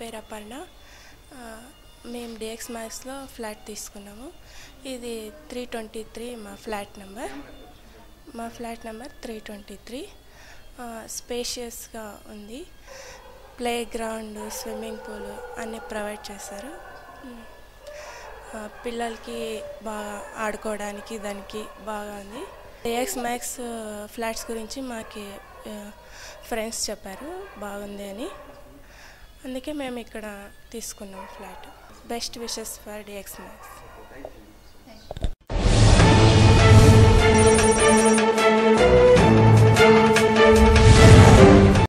పేరు అపర్ణ మేము dx మ్యాక్స్లో flat తీసుకున్నాము. ఇది త్రీ ట్వంటీ త్రీ మా ఫ్లాట్ నెంబర్. మా flat number three twenty three స్పేషియస్గా ఉంది. ప్లే గ్రౌండ్ స్విమ్మింగ్ పూల్ అన్నీ ప్రొవైడ్ చేశారు. పిల్లలకి బాగా ఆడుకోవడానికి దానికి బాగా ఉంది. డిఎక్స్ మ్యాక్స్ ఫ్లాట్స్ గురించి మాకి ఫ్రెండ్స్ చెప్పారు. బాగుంది అని. అందుకే మేము ఇక్కడ తీసుకున్నాం flat. Best wishes for DX Max